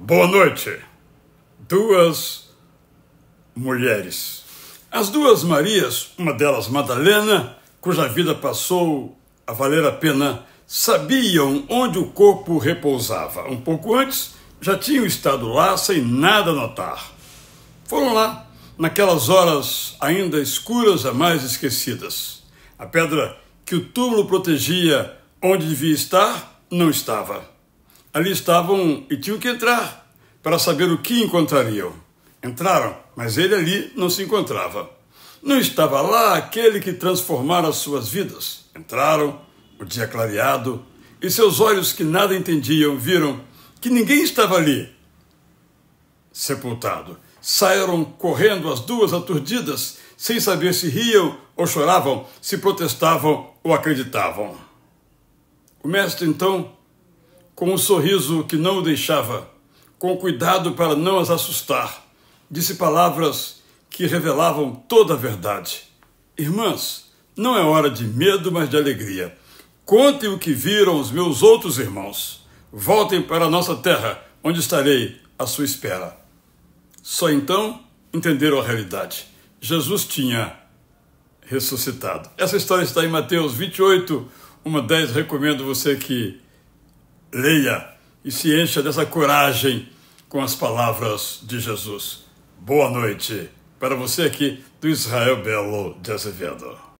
Boa noite. Duas mulheres. As duas Marias, uma delas Madalena, cuja vida passou a valer a pena, sabiam onde o corpo repousava. Um pouco antes, já tinham estado lá sem nada notar. Foram lá, naquelas horas ainda escuras, a mais esquecidas. A pedra que o túmulo protegia onde devia estar não estava. Ali estavam e tinham que entrar para saber o que encontrariam. Entraram, mas ele ali não se encontrava. Não estava lá aquele que transformara as suas vidas. Entraram, o dia clareado, e seus olhos que nada entendiam viram que ninguém estava ali. Sepultado. Saíram correndo as duas aturdidas, sem saber se riam ou choravam, se protestavam ou acreditavam. O mestre então com um sorriso que não o deixava, com cuidado para não as assustar, disse palavras que revelavam toda a verdade. Irmãs, não é hora de medo, mas de alegria. Contem o que viram os meus outros irmãos. Voltem para a nossa terra, onde estarei à sua espera. Só então entenderam a realidade. Jesus tinha ressuscitado. Essa história está em Mateus 28, uma 10. Recomendo você que leia e se encha dessa coragem com as palavras de Jesus. Boa noite para você aqui do Israel Belo de Azevedo.